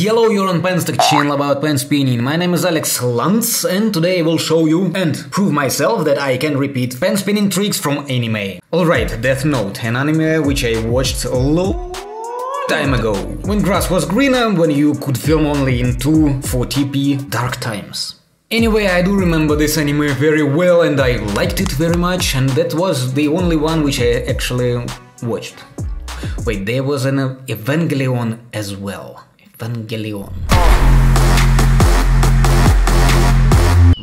Hello, you're on Penstock channel about pen spinning. My name is Alex Lantz and today I will show you and prove myself that I can repeat pen spinning tricks from anime. Alright, Death Note, an anime which I watched a long time ago. When grass was greener, when you could film only in 240p dark times. Anyway, I do remember this anime very well and I liked it very much and that was the only one which I actually watched. Wait, there was an Evangelion as well. Evangelion.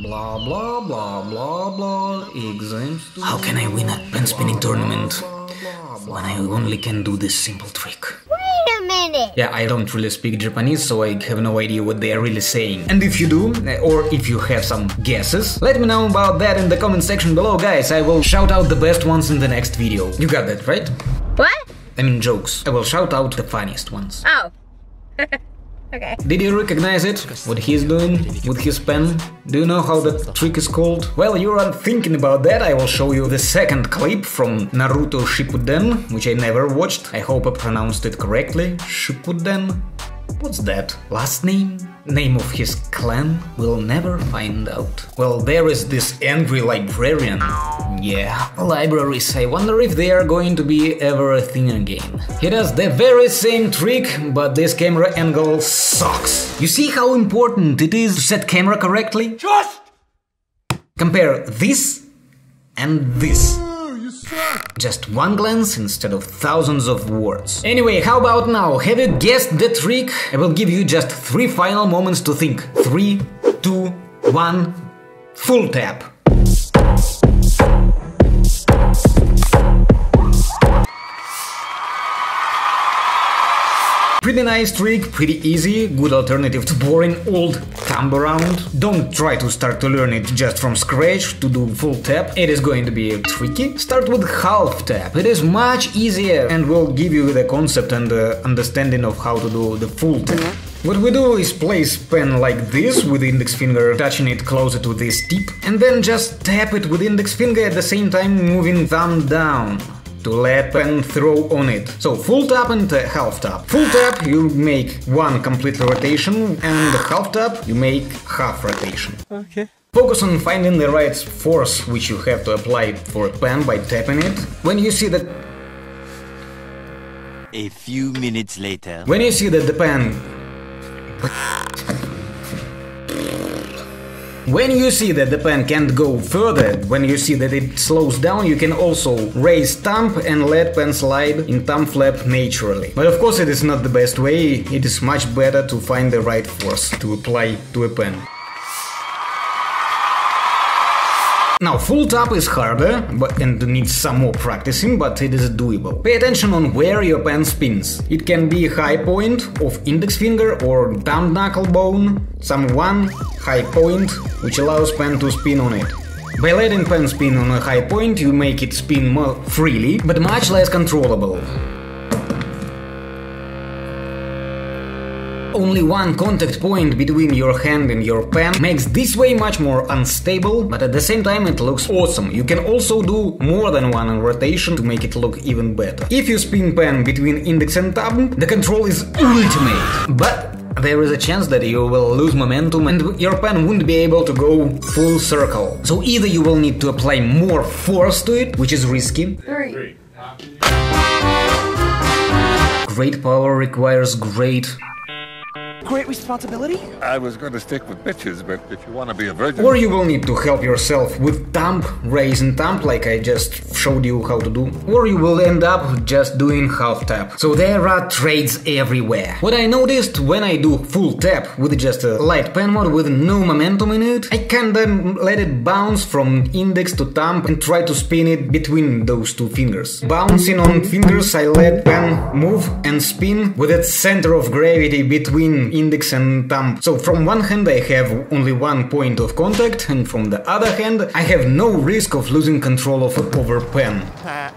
Blah blah blah blah blah. Exams. How can I win a pen spinning tournament when I only can do this simple trick? Wait a minute! Yeah, I don't really speak Japanese, so I have no idea what they are really saying. And if you do, eh, or if you have some guesses, let me know about that in the comment section below, guys. I will shout out the best ones in the next video. You got that, right? What? I mean jokes. I will shout out the funniest ones. Oh. okay. Did you recognize it? What he's doing with his pen? Do you know how that trick is called? Well, you are thinking about that, I will show you the second clip from Naruto Shippuden, which I never watched. I hope I pronounced it correctly. Shippuden? What's that? Last name? Name of his clan? We'll never find out. Well, there is this angry librarian. Yeah, libraries. I wonder if they are going to be ever a thing again. He does the very same trick, but this camera angle sucks. You see how important it is to set camera correctly? Just Compare this and this. Oh, just one glance instead of thousands of words. Anyway, how about now? Have you guessed the trick? I will give you just three final moments to think. Three, two, one, full tap. Pretty nice trick, pretty easy, good alternative to boring old thumb around. Don't try to start to learn it just from scratch to do full tap, it is going to be tricky. Start with half tap, it is much easier and will give you the concept and the understanding of how to do the full tap. What we do is place pen like this with index finger touching it closer to this tip and then just tap it with index finger at the same time moving thumb down to let pen throw on it. So full tap and uh, half tap. Full tap you make one complete rotation and half tap you make half rotation. Okay. Focus on finding the right force which you have to apply for a pen by tapping it. When you see that A few minutes later. when you see that the pen When you see that the pen can't go further, when you see that it slows down, you can also raise thumb and let pen slide in thumb flap naturally. But of course it is not the best way, it is much better to find the right force to apply to a pen. Now, full tap is harder eh, but, and needs some more practicing, but it is doable. Pay attention on where your pen spins. It can be high point of index finger or thumb knuckle bone, some one high point which allows pen to spin on it. By letting pen spin on a high point, you make it spin more freely, but much less controllable. Only one contact point between your hand and your pen makes this way much more unstable, but at the same time it looks awesome. You can also do more than one rotation to make it look even better. If you spin pen between index and thumb, the control is ultimate. But there is a chance that you will lose momentum and your pen won't be able to go full circle. So either you will need to apply more force to it, which is risky. Great power requires great Great responsibility? I was going to stick with bitches, but if you want to be a virgin. Or you will need to help yourself with thumb, raise and thumb like I just showed you how to do. Or you will end up just doing half tap. So there are trades everywhere. What I noticed when I do full tap with just a light pen mod with no momentum in it, I can then let it bounce from index to thumb and try to spin it between those two fingers. Bouncing on fingers, I let pen move and spin with its center of gravity between index and thumb. So from one hand I have only one point of contact and from the other hand I have no risk of losing control of over pen. Uh,